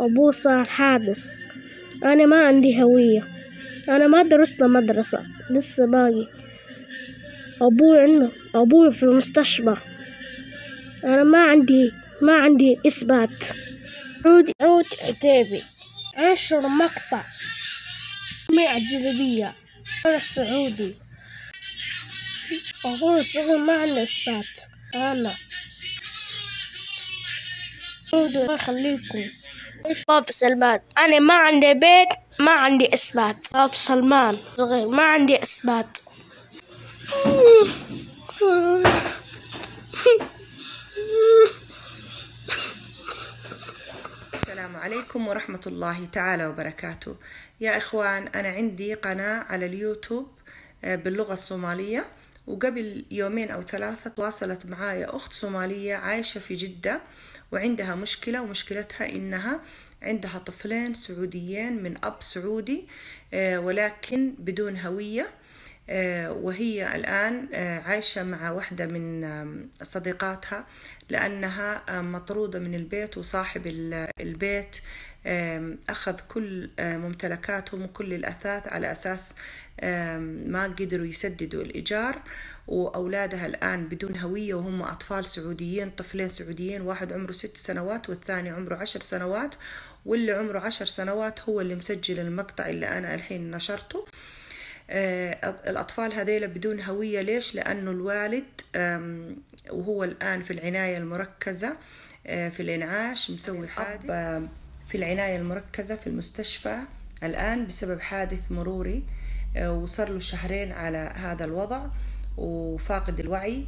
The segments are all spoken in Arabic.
أبوه صار حادث. أنا ما عندي هوية. أنا ما درست مدرسة. لسه باقي. أبوي عنده أبوي في المستشفى. أنا ما عندي ما عندي إثبات. عود عود عتيبي انشر مقطع. جميع الجلبية أنا سعودي. أقول الصغير ما عنده إثبات. أنا عودوا الله يخليكم باب سلمان. أنا ما عندي بيت ما عندي إثبات. باب سلمان. صغير ما عندي إثبات. السلام عليكم ورحمة الله تعالى وبركاته. يا إخوان أنا عندي قناة على اليوتيوب آه، باللغة الصومالية. وقبل يومين أو ثلاثة تواصلت معايا أخت صومالية عايشة في جدة وعندها مشكلة ومشكلتها إنها عندها طفلين سعوديين من أب سعودي آه، ولكن بدون هوية. وهي الآن آه، عايشة مع واحدة من صديقاتها لأنها آم، مطرودة من البيت وصاحب ال- البيت أخذ كل آه، ممتلكاتهم وكل الأثاث على أساس ما قدروا يسددوا الإيجار. وأولادها الآن بدون هوية وهم أطفال سعوديين طفلين سعوديين واحد عمره ست سنوات والثاني عمره عشر سنوات واللي عمره عشر سنوات هو اللي مسجل المقطع اللي أنا الحين نشرته. آه، الأطفال هذيلا بدون هوية ليش؟ لأنه الوالد وهو الآن في العناية المركزة آه، في الإنعاش مسوي حادث في العناية المركزة في المستشفى الآن بسبب حادث مروري آه، وصار له شهرين على هذا الوضع وفاقد الوعي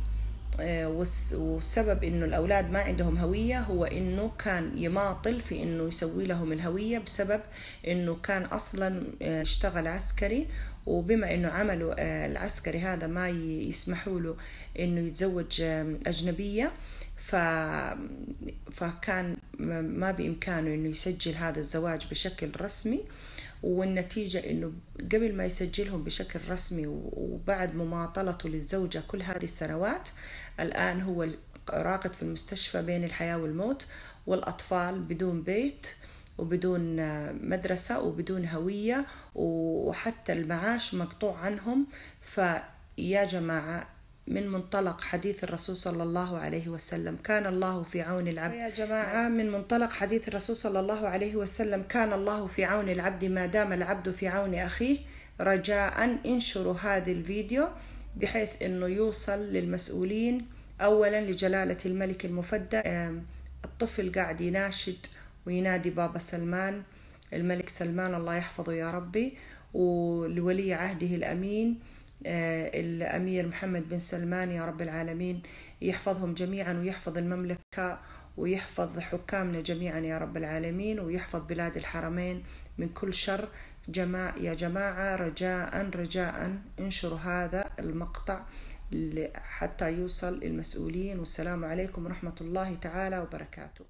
آه، والس- والسبب إنه الأولاد ما عندهم هوية هو إنه كان يماطل في إنه يسوي لهم الهوية بسبب إنه كان أصلا آه، اشتغل عسكري وبما إنه عمله آه، العسكري هذا ما يسمحوا له إنه يتزوج آه، أجنبية ف... فكان ما بإمكانه إنه يسجل هذا الزواج بشكل رسمي والنتيجة إنه قبل ما يسجلهم بشكل رسمي وبعد مماطلته للزوجة كل هذه السنوات الآن هو راقد في المستشفى بين الحياة والموت والأطفال بدون بيت وبدون مدرسة وبدون هوية وحتى المعاش مقطوع عنهم. فيا جماعة من منطلق حديث الرسول صلى الله عليه وسلم كان الله في عون العبد. يا جماعة من منطلق حديث الرسول صلى الله عليه وسلم كان الله في عون العبد ما دام العبد في عون أخيه. رجاء انشروا هذا الفيديو بحيث أنه يوصل للمسؤولين. أولا لجلالة الملك المفدى الطفل قاعد يناشد وينادي بابا سلمان الملك سلمان الله يحفظه يا ربي ولولي عهده الأمين آه، الأمير محمد بن سلمان يا رب العالمين يحفظهم جميعا ويحفظ المملكة ويحفظ حكامنا جميعا يا رب العالمين ويحفظ بلاد الحرمين من كل شر. جماعة يا جماعة رجاء رجاء انشروا هذا المقطع حتى يوصل المسؤولين والسلام عليكم ورحمة الله تعالى وبركاته.